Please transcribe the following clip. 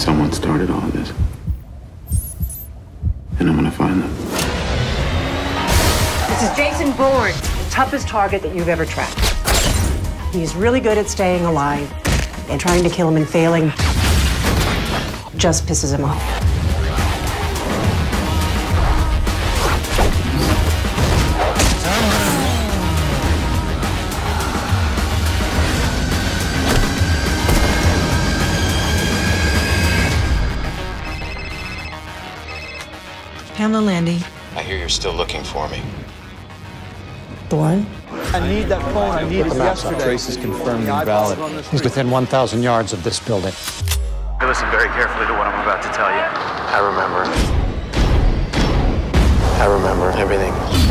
Someone started all of this. And I'm gonna find them. This is Jason Bourne, the toughest target that you've ever tracked. He's really good at staying alive, and trying to kill him and failing just pisses him off. Pamela Landy. I hear you're still looking for me. Bourne? I need that phone. I need it yesterday. Trace is confirmed invalid. He's within 1,000 yards of this building. Listen very carefully to what I'm about to tell you. I remember. I remember everything.